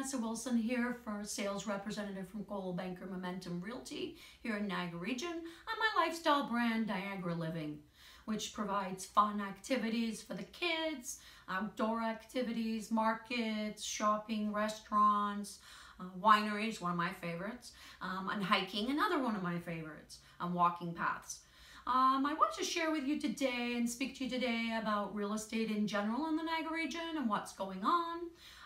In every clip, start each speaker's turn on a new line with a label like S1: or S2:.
S1: Vanessa Wilson here for sales representative from Coldwell Banker Momentum Realty here in Niagara region and my lifestyle brand Niagara Living which provides fun activities for the kids, outdoor activities, markets, shopping, restaurants, uh, wineries, one of my favorites, um, and hiking, another one of my favorites, and walking paths. Um, I want to share with you today and speak to you today about real estate in general in the Niagara region and what's going on.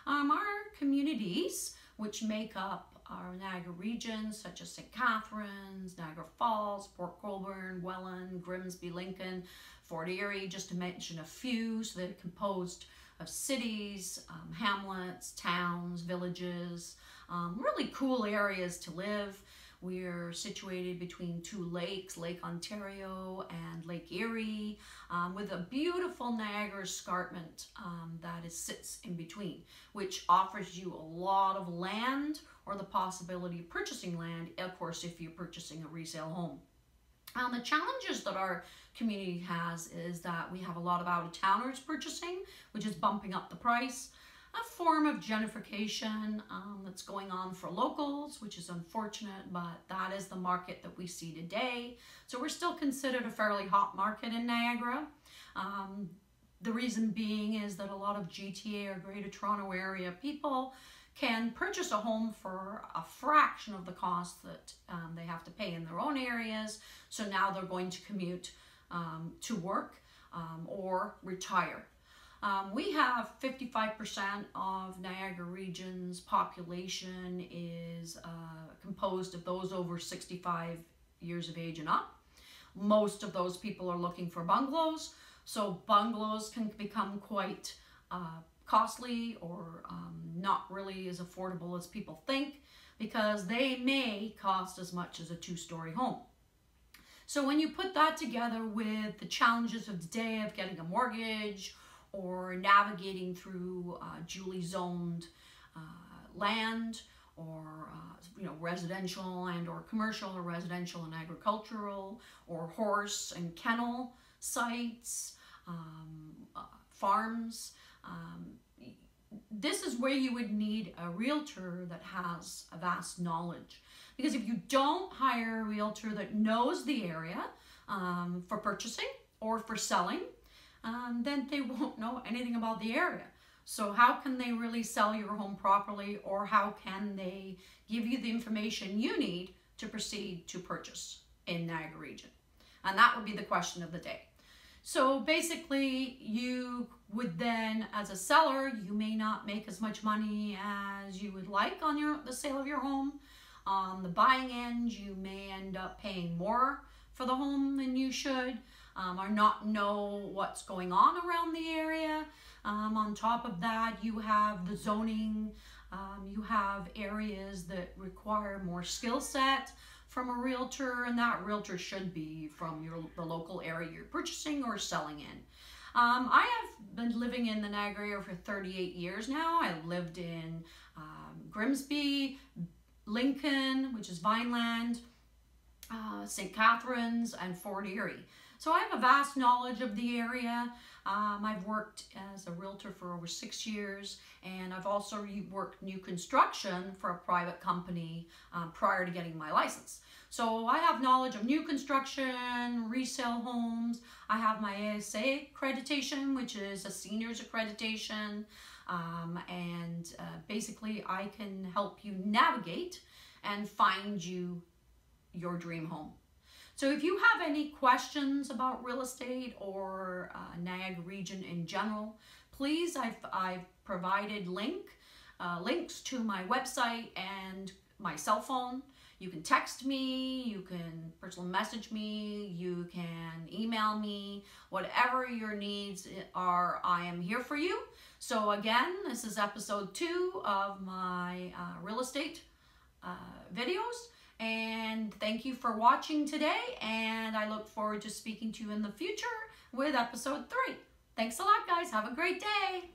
S1: Um, our communities, which make up our Niagara region, such as St. Catharines, Niagara Falls, Port Colborne, Welland, Grimsby, Lincoln, Fort Erie, just to mention a few. So they're composed of cities, um, hamlets, towns, villages, um, really cool areas to live. We're situated between two lakes, Lake Ontario and Lake Erie, um, with a beautiful Niagara escarpment um, that is, sits in between, which offers you a lot of land or the possibility of purchasing land, of course, if you're purchasing a resale home. Um, the challenges that our community has is that we have a lot of out-of-towners purchasing, which is bumping up the price a form of gentrification um, that's going on for locals, which is unfortunate, but that is the market that we see today. So we're still considered a fairly hot market in Niagara. Um, the reason being is that a lot of GTA or Greater Toronto Area people can purchase a home for a fraction of the cost that um, they have to pay in their own areas. So now they're going to commute um, to work um, or retire. Um, we have 55% of Niagara region's population is uh, composed of those over 65 years of age and up. Most of those people are looking for bungalows, so bungalows can become quite uh, costly or um, not really as affordable as people think because they may cost as much as a two-story home. So when you put that together with the challenges of today of getting a mortgage or navigating through uh, duly zoned uh, land or uh, you know residential and or commercial or residential and agricultural or horse and kennel sites, um, uh, farms. Um, this is where you would need a realtor that has a vast knowledge. Because if you don't hire a realtor that knows the area um, for purchasing or for selling, um, then they won't know anything about the area. So how can they really sell your home properly or how can they give you the information you need to proceed to purchase in Niagara region? And that would be the question of the day. So basically you would then, as a seller, you may not make as much money as you would like on your the sale of your home. On the buying end, you may end up paying more for the home than you should um, or not know what's going on around the area. Um, on top of that, you have the zoning, um, you have areas that require more skill set from a realtor, and that realtor should be from your the local area you're purchasing or selling in. Um, I have been living in the Niagara area for 38 years now. I lived in um, Grimsby, Lincoln, which is Vineland, uh, St. Catharines, and Fort Erie. So I have a vast knowledge of the area. Um, I've worked as a realtor for over six years, and I've also worked new construction for a private company um, prior to getting my license. So I have knowledge of new construction, resale homes. I have my ASA accreditation, which is a seniors accreditation. Um, and uh, basically I can help you navigate and find you your dream home. So if you have any questions about real estate or uh, Niagara region in general, please, I've, I've provided link, uh, links to my website and my cell phone. You can text me, you can personal message me, you can email me, whatever your needs are, I am here for you. So again, this is episode two of my uh, real estate uh, videos. And thank you for watching today. And I look forward to speaking to you in the future with episode three. Thanks a lot, guys. Have a great day.